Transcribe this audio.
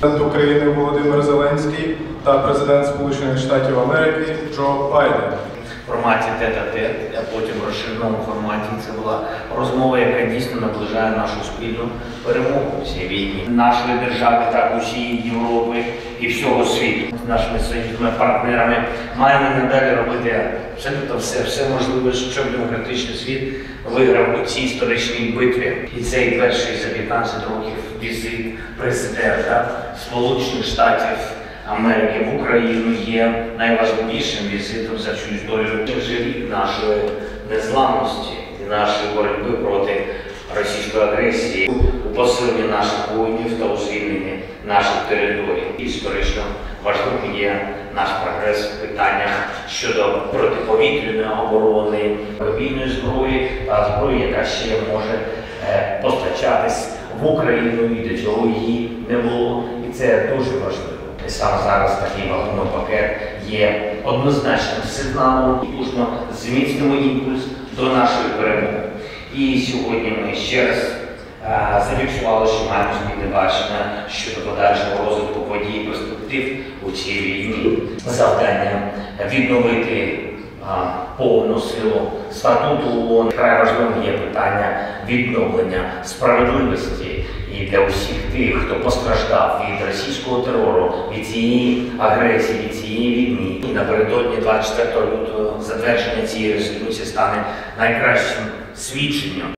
Президент України Володимир Зеленський та президент Сполучених Штатів Америки Джо Байден. Форматі тет-а-тет, а потім в розширеному форматі. Це була розмова, яка дійсно наближає нашу спільну перемогу в цій війні. Нашої держави, так усієї Європи і всього світу. З нашими союзними партнерами маємо надалі робити абсолютно все, все можливе, щоб демократичний світ виграв у цій історичній битві. І цей перший за 15 років візит президента Сполучених Штатів. Америки в Україну є найважливішим візитом за цю історію. Рік нашої незламності і нашої боротьби проти російської агресії у посиленні наших воїнів та у звільненні наших територій. Історично важливим є наш прогрес в питаннях щодо протиповітряної оборони, мобільної зброї та зброї, яка ще може е, постачатись в Україну і до цього її не було. І це дуже важливо. І саме зараз такий вагомий пакет є однозначним сигналом і нужно зміцнимо імпульс до нашої перемоги. І сьогодні ми ще раз е, зафіксували, що маємо спільне бачення щодо подальшого розвитку подій і перспектив у цій війні. Завдання відновити повну силу статуту ООН. Край важливим є питання відновлення справедливості і для усіх тих, хто постраждав російського терору, від цієї агресії, від цієї війни. І напередодні 24 лютого затвердження цієї резолюції стане найкращим свідченням